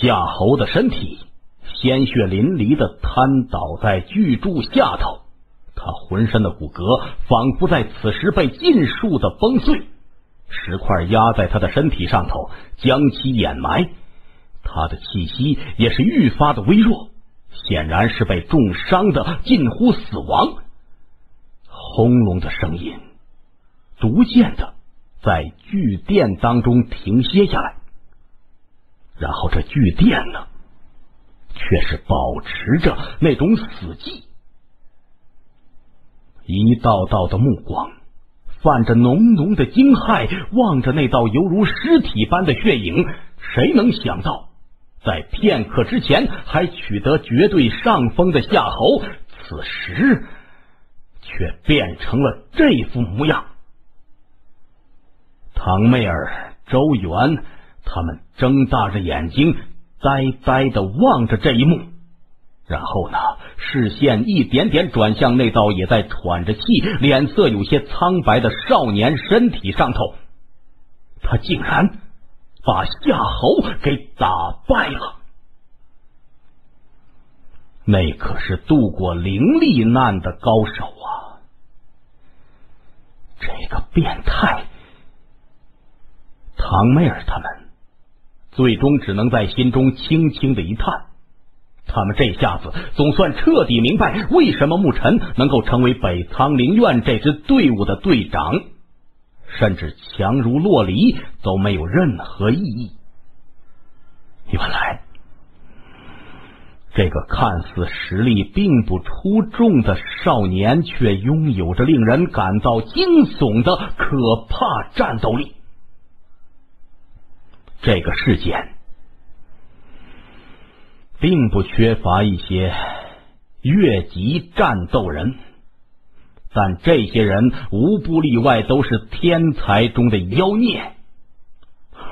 夏侯的身体鲜血淋漓的瘫倒在巨柱下头，他浑身的骨骼仿佛在此时被尽数的崩碎，石块压在他的身体上头，将其掩埋。他的气息也是愈发的微弱，显然是被重伤的近乎死亡。轰隆的声音逐渐的在巨殿当中停歇下来。然后这巨殿呢，却是保持着那种死寂，一道道的目光泛着浓浓的惊骇，望着那道犹如尸体般的血影。谁能想到，在片刻之前还取得绝对上风的夏侯，此时却变成了这副模样？唐妹儿、周元。他们睁大着眼睛，呆呆的望着这一幕，然后呢，视线一点点转向那道也在喘着气、脸色有些苍白的少年身体上头。他竟然把夏侯给打败了，那可是度过灵力难的高手啊！这个变态，唐妹儿他们。最终只能在心中轻轻的一叹，他们这下子总算彻底明白，为什么牧尘能够成为北苍灵院这支队伍的队长，甚至强如洛离都没有任何意义。原来，这个看似实力并不出众的少年，却拥有着令人感到惊悚的可怕战斗力。这个世间并不缺乏一些越级战斗人，但这些人无不例外都是天才中的妖孽。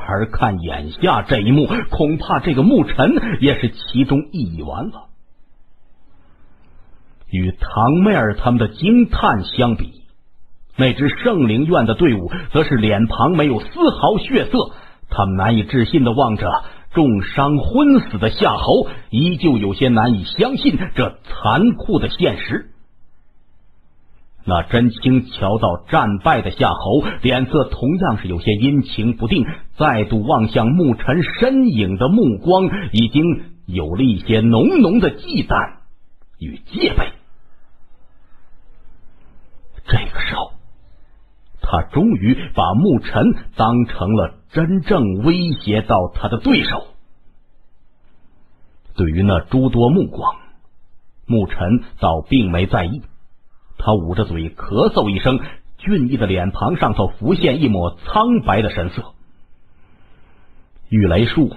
而看眼下这一幕，恐怕这个牧尘也是其中一员了。与唐妹儿他们的惊叹相比，那支圣灵院的队伍则是脸庞没有丝毫血色。他难以置信的望着重伤昏死的夏侯，依旧有些难以相信这残酷的现实。那真青瞧到战败的夏侯，脸色同样是有些阴晴不定，再度望向牧尘身影的目光，已经有了一些浓浓的忌惮与戒备。这个时候。他终于把牧尘当成了真正威胁到他的对手。对于那诸多目光，牧尘倒并没在意。他捂着嘴咳嗽一声，俊逸的脸庞上头浮现一抹苍白的神色。玉雷术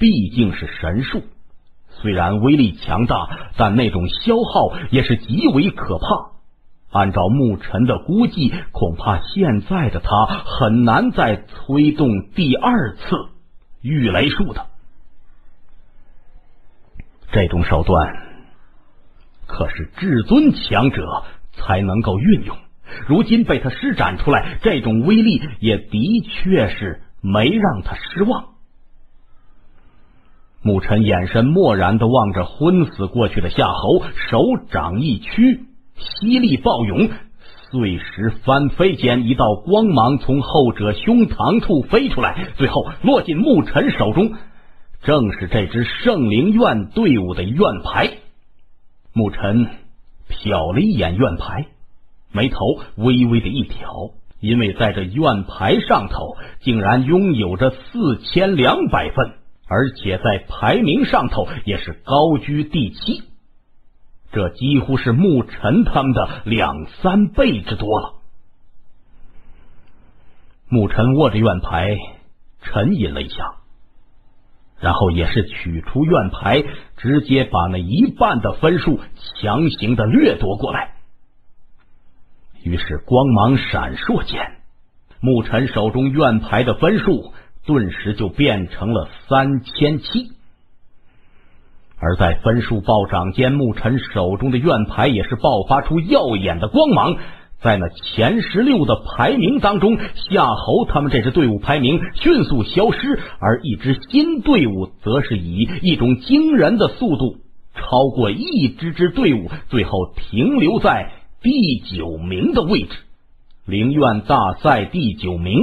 毕竟是神术，虽然威力强大，但那种消耗也是极为可怕。按照牧尘的估计，恐怕现在的他很难再催动第二次御雷术的。这种手段可是至尊强者才能够运用，如今被他施展出来，这种威力也的确是没让他失望。牧尘眼神漠然的望着昏死过去的夏侯，手掌一屈。犀利暴涌，碎石翻飞间，一道光芒从后者胸膛处飞出来，最后落进牧尘手中，正是这支圣灵院队伍的院牌。牧尘瞟了一眼院牌，眉头微微的一挑，因为在这院牌上头竟然拥有着四千两百分，而且在排名上头也是高居第七。这几乎是牧尘他们的两三倍之多了。牧尘握着院牌，沉吟了一下，然后也是取出院牌，直接把那一半的分数强行的掠夺过来。于是光芒闪烁间，牧尘手中院牌的分数顿时就变成了三千七。而在分数暴涨间，牧尘手中的院牌也是爆发出耀眼的光芒。在那前十六的排名当中，夏侯他们这支队伍排名迅速消失，而一支新队伍则是以一种惊人的速度超过一支支队伍，最后停留在第九名的位置。灵院大赛第九名，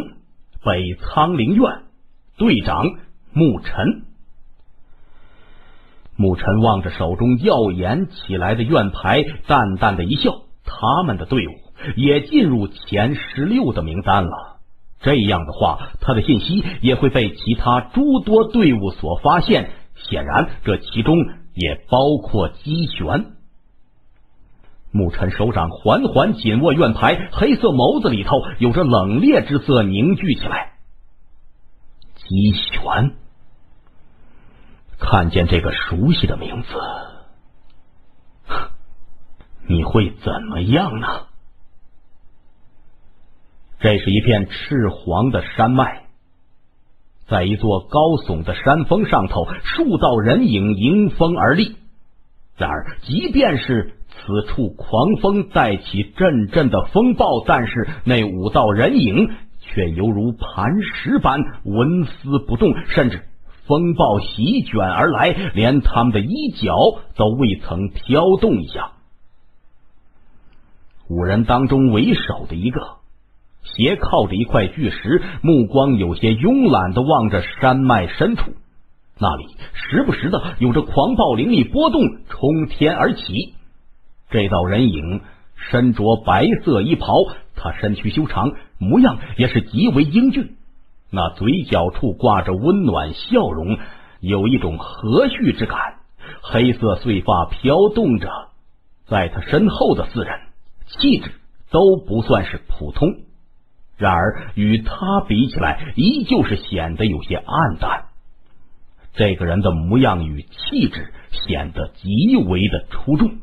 北苍灵院队长牧尘。牧尘望着手中耀眼起来的院牌，淡淡的一笑。他们的队伍也进入前十六的名单了。这样的话，他的信息也会被其他诸多队伍所发现。显然，这其中也包括姬玄。牧尘手掌缓缓紧握院牌，黑色眸子里头有着冷冽之色凝聚起来。姬玄。看见这个熟悉的名字，你会怎么样呢？这是一片赤黄的山脉，在一座高耸的山峰上头，数道人影迎风而立。然而，即便是此处狂风带起阵阵的风暴，但是那五道人影却犹如磐石般纹丝不动，甚至。风暴席卷而来，连他们的衣角都未曾飘动一下。五人当中为首的一个，斜靠着一块巨石，目光有些慵懒的望着山脉深处，那里时不时的有着狂暴灵力波动冲天而起。这道人影身着白色衣袍，他身躯修长，模样也是极为英俊。那嘴角处挂着温暖笑容，有一种和煦之感。黑色碎发飘动着，在他身后的四人气质都不算是普通，然而与他比起来，依旧是显得有些暗淡。这个人的模样与气质显得极为的出众，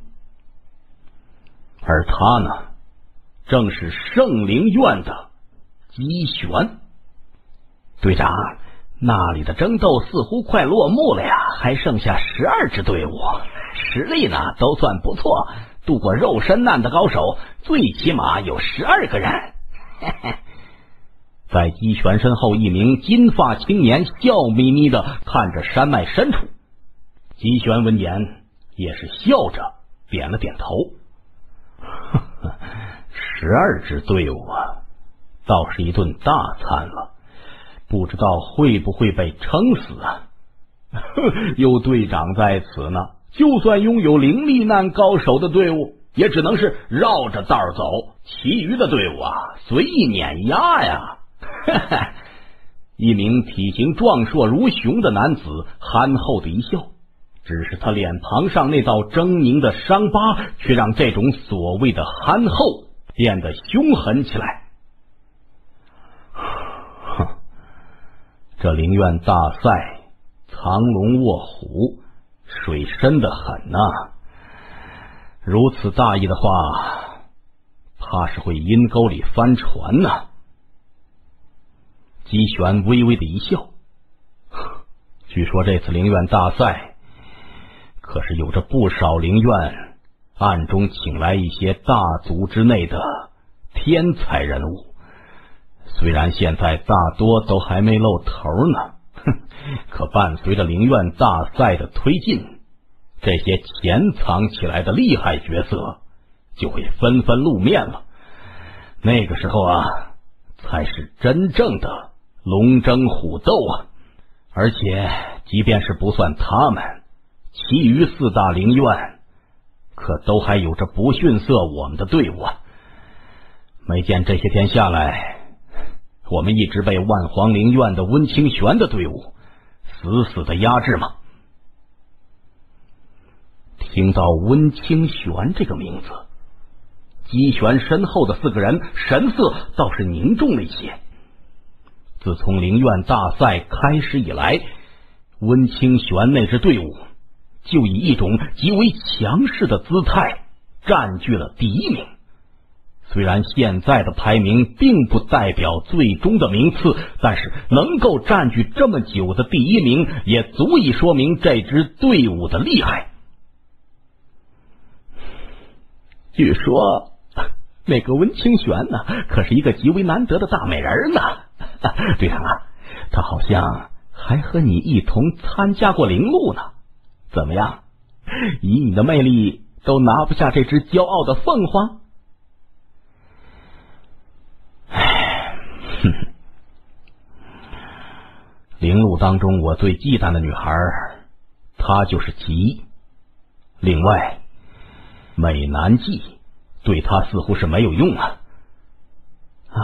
而他呢，正是圣灵院的姬玄。队长，那里的争斗似乎快落幕了呀，还剩下十二支队伍，实力呢都算不错，度过肉身难的高手最起码有十二个人。在姬玄身后，一名金发青年笑眯眯的看着山脉深处。姬玄闻言也是笑着点了点头。十二支队伍啊，倒是一顿大餐了。不知道会不会被撑死啊？有队长在此呢，就算拥有灵力难高手的队伍，也只能是绕着道走，其余的队伍啊，随意碾压呀！哈 哈一名体型壮硕如熊的男子憨厚的一笑，只是他脸庞上那道狰狞的伤疤，却让这种所谓的憨厚变得凶狠起来。这灵院大赛，藏龙卧虎，水深的很呐。如此大意的话，怕是会阴沟里翻船呐。姬玄微微的一笑，据说这次灵院大赛，可是有着不少灵院暗中请来一些大族之内的天才人物。虽然现在大多都还没露头呢，哼！可伴随着灵院大赛的推进，这些潜藏起来的厉害角色就会纷纷露面了。那个时候啊，才是真正的龙争虎斗啊！而且，即便是不算他们，其余四大灵院可都还有着不逊色我们的队伍啊！没见这些天下来。我们一直被万皇陵院的温清玄的队伍死死的压制吗？听到温清玄这个名字，姬玄身后的四个人神色倒是凝重了一些。自从灵院大赛开始以来，温清玄那支队伍就以一种极为强势的姿态占据了第一名。虽然现在的排名并不代表最终的名次，但是能够占据这么久的第一名，也足以说明这支队伍的厉害。据说那个温清玄呢，可是一个极为难得的大美人呢。队长啊，他好像还和你一同参加过陵路呢。怎么样？以你的魅力，都拿不下这只骄傲的凤凰？唉，哼。陵路当中，我最忌惮的女孩，她就是吉。另外，美男计对她似乎是没有用啊。啊？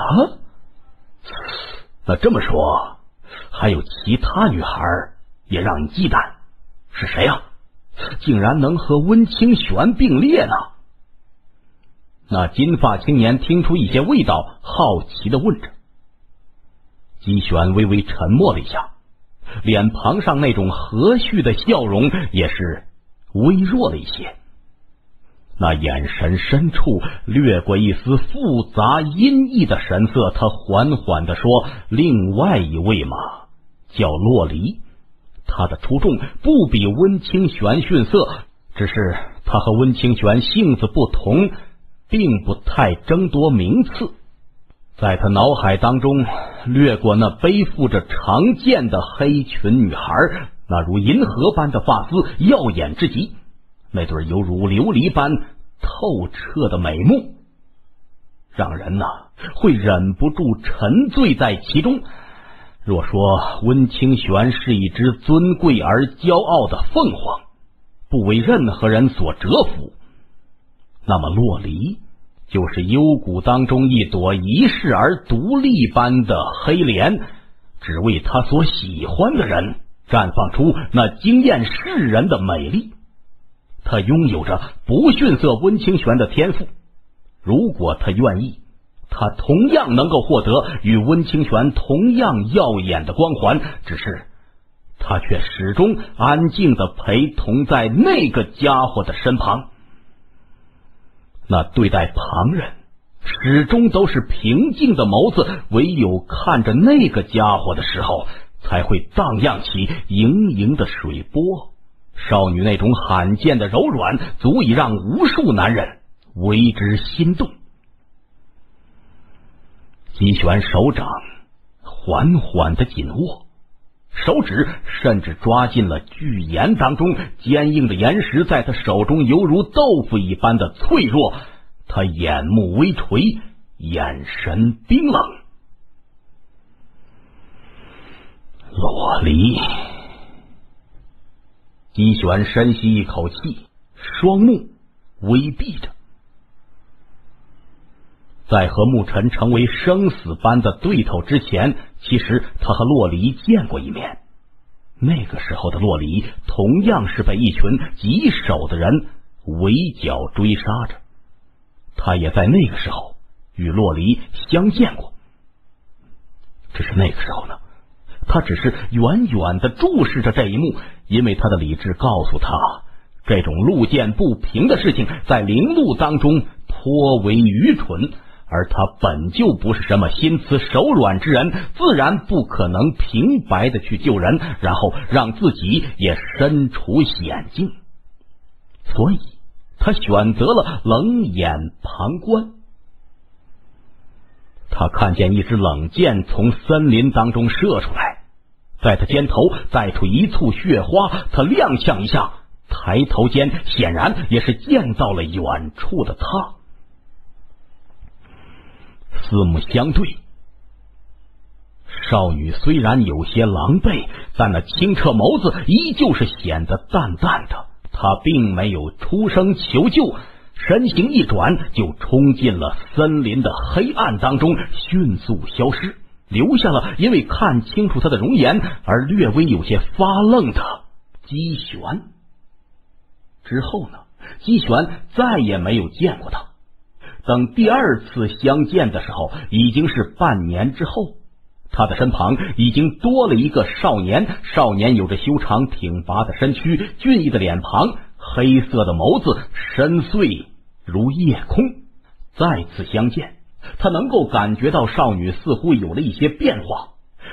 那这么说，还有其他女孩也让你忌惮？是谁呀？竟然能和温清玄并列呢？那金发青年听出一些味道，好奇的问着。姬玄微微沉默了一下，脸庞上那种和煦的笑容也是微弱了一些。那眼神深处掠过一丝复杂阴翳的神色，他缓缓的说：“另外一位嘛，叫洛离，他的出众不比温清玄逊色，只是他和温清玄性子不同，并不太争夺名次。”在他脑海当中掠过那背负着长剑的黑裙女孩，那如银河般的发丝耀眼之极，那对犹如琉璃般透彻的美目，让人呐会忍不住沉醉在其中。若说温清玄是一只尊贵而骄傲的凤凰，不为任何人所折服，那么洛离。就是幽谷当中一朵遗世而独立般的黑莲，只为他所喜欢的人绽放出那惊艳世人的美丽。他拥有着不逊色温清玄的天赋，如果他愿意，他同样能够获得与温清玄同样耀眼的光环。只是他却始终安静的陪同在那个家伙的身旁。那对待旁人始终都是平静的眸子，唯有看着那个家伙的时候，才会荡漾起盈盈的水波。少女那种罕见的柔软，足以让无数男人为之心动。姬玄手掌缓缓的紧握。手指甚至抓进了巨岩当中，坚硬的岩石在他手中犹如豆腐一般的脆弱。他眼目微垂，眼神冰冷。洛离，姬玄深吸一口气，双目微闭着。在和牧尘成为生死般的对头之前，其实他和洛离见过一面。那个时候的洛离同样是被一群棘手的人围剿追杀着，他也在那个时候与洛离相见过。只是那个时候呢，他只是远远的注视着这一幕，因为他的理智告诉他，这种路见不平的事情在陵路当中颇为愚蠢。而他本就不是什么心慈手软之人，自然不可能平白的去救人，然后让自己也身处险境。所以，他选择了冷眼旁观。他看见一支冷箭从森林当中射出来，在他肩头带出一簇血花。他踉跄一下，抬头间显然也是见到了远处的他。四目相对，少女虽然有些狼狈，但那清澈眸子依旧是显得淡淡的。她并没有出声求救，身形一转，就冲进了森林的黑暗当中，迅速消失，留下了因为看清楚她的容颜而略微有些发愣的姬玄。之后呢，姬玄再也没有见过他。等第二次相见的时候，已经是半年之后。他的身旁已经多了一个少年，少年有着修长挺拔的身躯、俊逸的脸庞、黑色的眸子，深邃如夜空。再次相见，他能够感觉到少女似乎有了一些变化。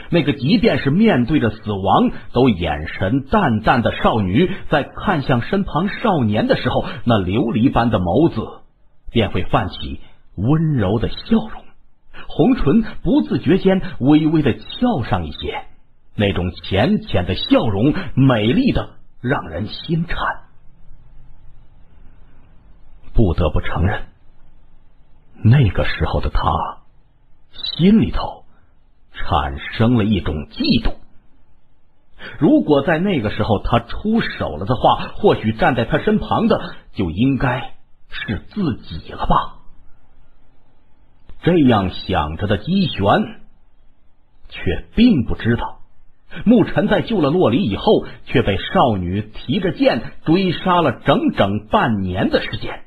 那个即便是面对着死亡都眼神淡淡的少女，在看向身旁少年的时候，那琉璃般的眸子。便会泛起温柔的笑容，红唇不自觉间微微的翘上一些，那种浅浅的笑容，美丽的让人心颤。不得不承认，那个时候的他心里头产生了一种嫉妒。如果在那个时候他出手了的话，或许站在他身旁的就应该是自己了吧。这样想着的姬玄，却并不知道，牧尘在救了洛璃以后，却被少女提着剑追杀了整整半年的时间。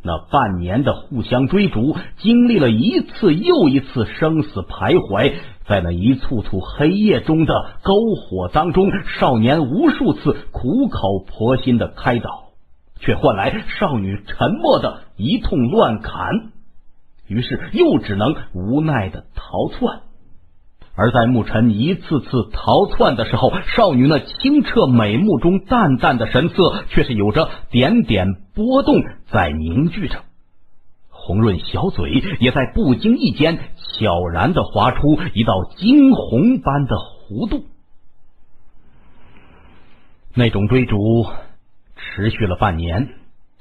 那半年的互相追逐，经历了一次又一次生死徘徊，在那一簇簇黑夜中的篝火当中，少年无数次苦口婆心的开导，却换来少女沉默的一通乱砍。于是又只能无奈的逃窜，而在牧尘一次次逃窜的时候，少女那清澈美目中淡淡的神色，却是有着点点波动在凝聚着，红润小嘴也在不经意间悄然的划出一道惊鸿般的弧度。那种追逐持续了半年。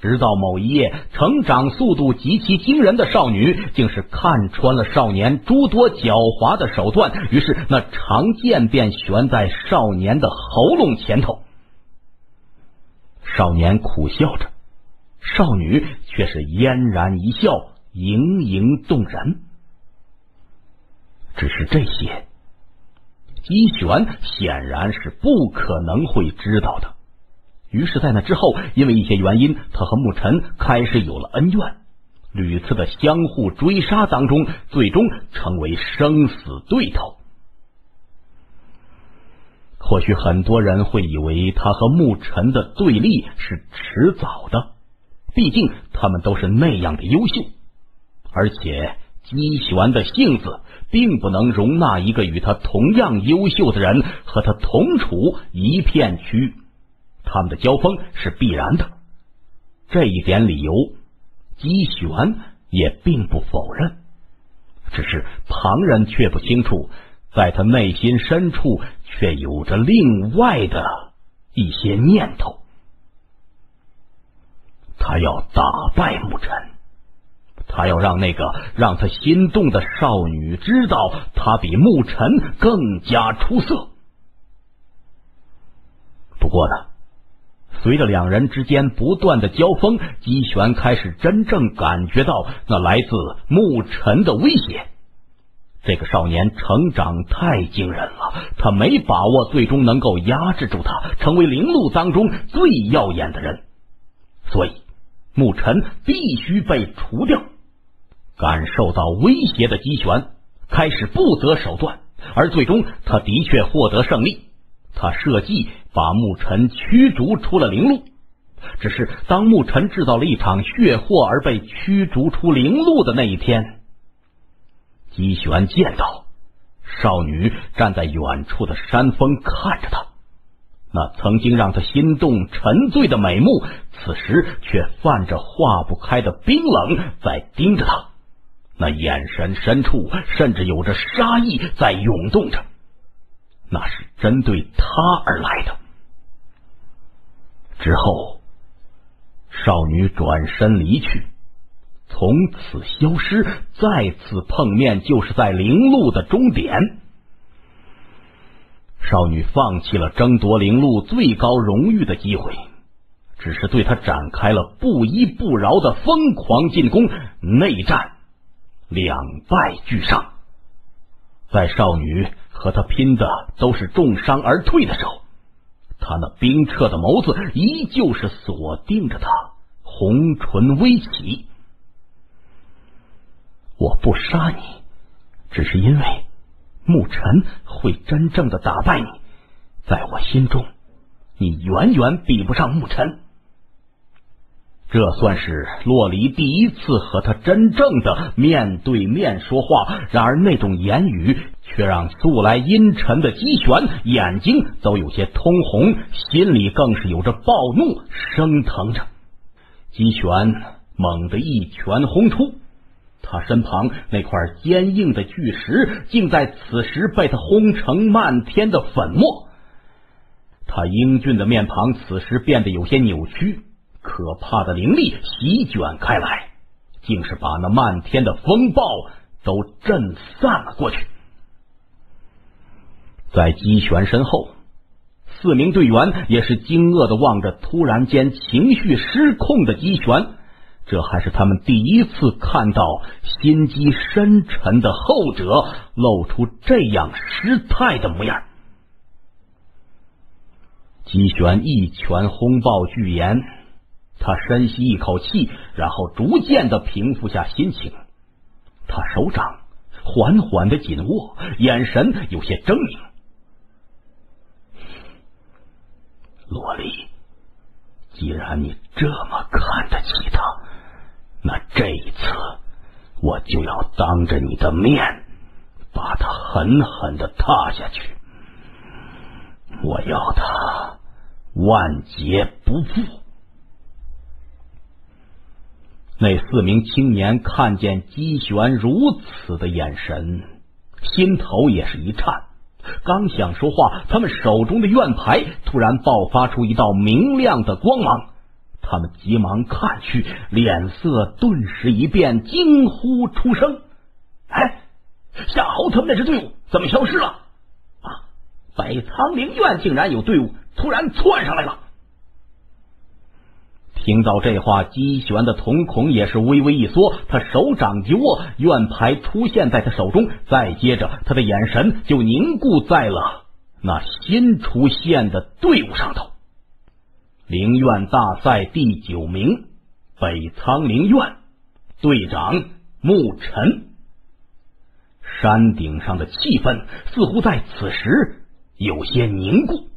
直到某一夜，成长速度极其惊人的少女，竟是看穿了少年诸多狡猾的手段，于是那长剑便悬在少年的喉咙前头。少年苦笑着，少女却是嫣然一笑，盈盈动人。只是这些，姬玄显然是不可能会知道的。于是，在那之后，因为一些原因，他和牧尘开始有了恩怨，屡次的相互追杀当中，最终成为生死对头。或许很多人会以为他和牧尘的对立是迟早的，毕竟他们都是那样的优秀，而且姬玄的性子并不能容纳一个与他同样优秀的人和他同处一片区域。他们的交锋是必然的，这一点理由，姬玄也并不否认。只是旁人却不清楚，在他内心深处却有着另外的一些念头。他要打败牧尘，他要让那个让他心动的少女知道，他比牧尘更加出色。不过呢？随着两人之间不断的交锋，姬玄开始真正感觉到那来自牧尘的威胁。这个少年成长太惊人了，他没把握最终能够压制住他，成为灵路当中最耀眼的人。所以，牧尘必须被除掉。感受到威胁的姬玄开始不择手段，而最终他的确获得胜利。他设计把牧尘驱逐出了灵路，只是当牧尘制造了一场血祸而被驱逐出灵路的那一天，姬玄见到少女站在远处的山峰看着他，那曾经让他心动沉醉的美目，此时却泛着化不开的冰冷在盯着他，那眼神深处甚至有着杀意在涌动着。那是针对他而来的。之后，少女转身离去，从此消失。再次碰面，就是在灵路的终点。少女放弃了争夺灵路最高荣誉的机会，只是对他展开了不依不饶的疯狂进攻。内战两败俱伤，在少女。和他拼的都是重伤而退的时候，他那冰澈的眸子依旧是锁定着他，红唇微起。我不杀你，只是因为牧尘会真正的打败你，在我心中，你远远比不上牧尘。这算是洛离第一次和他真正的面对面说话，然而那种言语却让素来阴沉的姬玄眼睛都有些通红，心里更是有着暴怒升腾着。姬玄猛地一拳轰出，他身旁那块坚硬的巨石，竟在此时被他轰成漫天的粉末。他英俊的面庞此时变得有些扭曲，可怕的灵力席卷开来，竟是把那漫天的风暴都震散了过去。在姬玄身后，四名队员也是惊愕的望着突然间情绪失控的姬玄。这还是他们第一次看到心机深沉的后者露出这样失态的模样。姬玄一拳轰爆巨岩，他深吸一口气，然后逐渐的平复下心情。他手掌缓缓的紧握，眼神有些狰狞。萝莉，既然你这么看得起他。那这一次，我就要当着你的面把他狠狠的踏下去。我要他万劫不复。那四名青年看见姬玄如此的眼神，心头也是一颤。刚想说话，他们手中的院牌突然爆发出一道明亮的光芒。他们急忙看去，脸色顿时一变，惊呼出声：“哎，夏侯他们那支队伍怎么消失了？啊，北苍灵院竟然有队伍突然窜上来了！”听到这话，姬玄的瞳孔也是微微一缩，他手掌一握，院牌出现在他手中，再接着，他的眼神就凝固在了那新出现的队伍上头。灵院大赛第九名，北苍灵院队长沐尘。山顶上的气氛似乎在此时有些凝固。